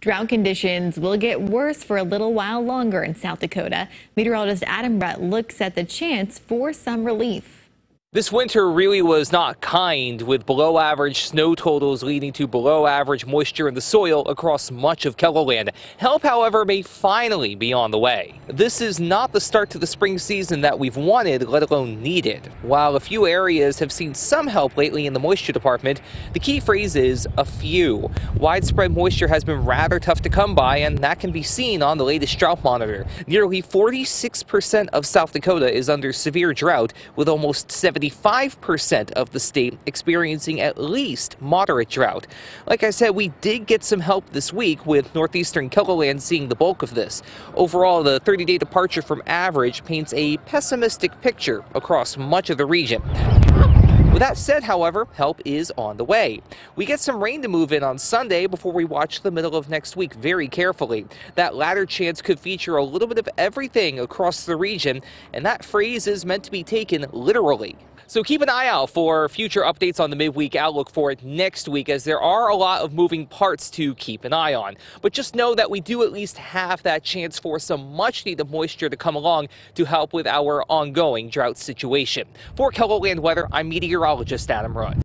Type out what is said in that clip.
Drought conditions will get worse for a little while longer in South Dakota. Meteorologist Adam Rudd looks at the chance for some relief. This winter really was not kind, with below average snow totals leading to below average moisture in the soil across much of KELOLAND. Help, however, may finally be on the way. This is not the start to the spring season that we've wanted, let alone needed. While a few areas have seen some help lately in the moisture department, the key phrase is a few. Widespread moisture has been rather tough to come by, and that can be seen on the latest drought monitor. Nearly 46% of South Dakota is under severe drought, with almost 70 75% of the state experiencing at least moderate drought. Like I said, we did get some help this week with northeastern KELOLAND seeing the bulk of this. Overall, the 30 day departure from average paints a pessimistic picture across much of the region. With that said, however, help is on the way. We get some rain to move in on Sunday before we watch the middle of next week very carefully. That latter chance could feature a little bit of everything across the region, and that phrase is meant to be taken literally. So keep an eye out for future updates on the midweek outlook for next week, as there are a lot of moving parts to keep an eye on. But just know that we do at least have that chance for some much needed moisture to come along to help with our ongoing drought situation. For KELOLAND Weather, I'm meteorologist Adam Rudd.